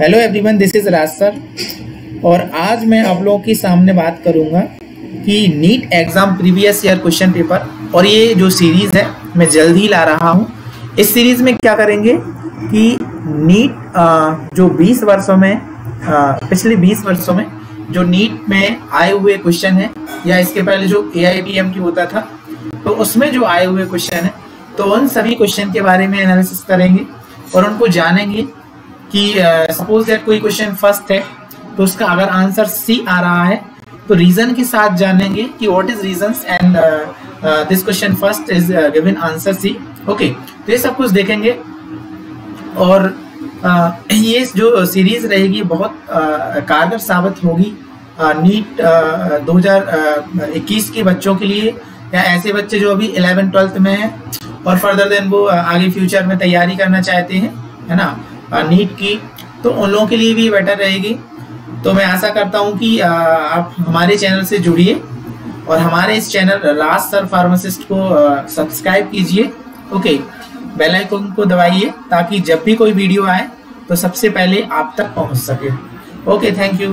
Hello everyone this is Raj sir और आज मैं आप लोगों के सामने बात करूँगा कि NEET exam previous year question paper और ये जो सीरीज़ है, मैं जल्द ही ला रहा हूँ। इस सीरीज़ में क्या करेंगे कि नीट जो 20 वर्षों में पिछले 20 वर्षों में जो नीट में आए हुए क्वेश्चन है, या इसके पहले जो ए आई की होता था तो उसमें जो आए हुए क्वेश्चन है तो उन सभी क्वेश्चन के बारे में एनालिसिस करेंगे और उनको जानेंगे कि सपोज़ दैट कोई क्वेश्चन फ़र्स्ट है तो उसका अगर आंसर सी आ रहा है तो रीजन के साथ जानेंगे कि what is reason and this question first is given answer C okay तो ये सब कुछ देखेंगे। और uh, ये जो सीरीज़ रहेगी बहुत uh, कारगर साबित होगी नीट uh, 2021 के बच्चों के लिए। या ऐसे बच्चे जो अभी इलेवन ट्वेल्थ में हैं और फर्दर देन वो आगे फ्यूचर में तैयारी करना चाहते हैं है ना? नीट की तो उन लोगों के लिए भी बेटर रहेगी। तो मैं आशा करता हूँ कि आप हमारे चैनल से जुड़िए और हमारे इस चैनल राज सर फार्मासिस्ट को सब्सक्राइब कीजिए। ओके बेल आइकन को दबाइए ताकि जब भी कोई वीडियो आए तो सबसे पहले आप तक पहुँच सके। Okay thank you